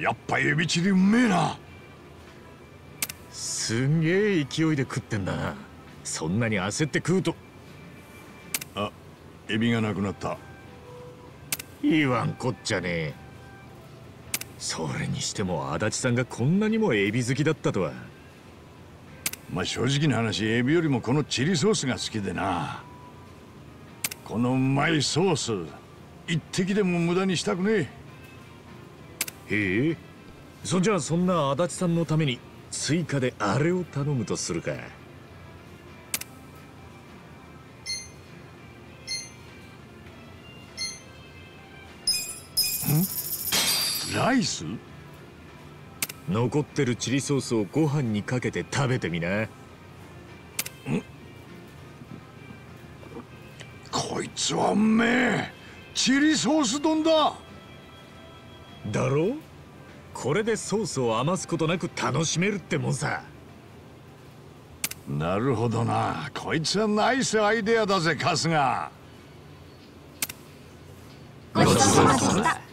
やっぱエビチリうめえな。すんげえ勢いで食ってんだな。そんなに焦って食うと。あエビがなくなった。言わんこっちゃねえ。それにしても足立さんがこんなにもエビ好きだったとは。まあ正直な話エビよりもこのチリソースが好きでな。このうまいソース一滴でも無駄にしたくねえへえ。そんじゃあそんな足立さんのために追加であれを頼むとするか。えライス？残ってるチリソースをご飯にかけて食べてみな。こいつはうめえ。チリソース丼だだろこれでソースを余すことなく楽しめるってもんさ。なるほどな。こいつはナイスアイデアだぜ春日。ごちそうさまでした